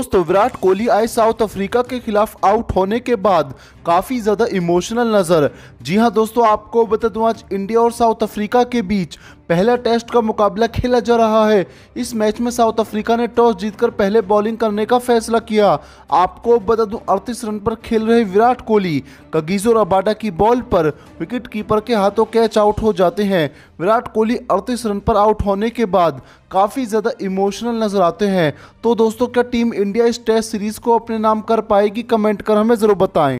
दोस्तों, विराट कोहली आए south Africa के खिलाफ आउट होने के बाद काफ़ी ज़्यादा इमोशनल नज़र। जी हाँ दोस्तों, आपको बता दूँ, आज इंडिया और साउथ अफ्रीका के बीच पहला टेस्ट का मुकाबला खेला जा रहा है। इस मैच में साउथ अफ्रीका ने टॉस जीतकर पहले बॉलिंग करने का फैसला किया। आपको बता दूँ, अड़तीस रन पर खेल रहे विराट कोहली कगीजो रबाडा की बॉल पर विकेट कीपर के हाथों कैच आउट हो जाते हैं। विराट कोहली अड़तीस रन पर आउट होने के बाद काफ़ी ज़्यादा इमोशनल नज़र आते हैं। तो दोस्तों, क्या टीम इंडिया इस टेस्ट सीरीज़ को अपने नाम कर पाएगी? कमेंट कर हमें ज़रूर बताएँ।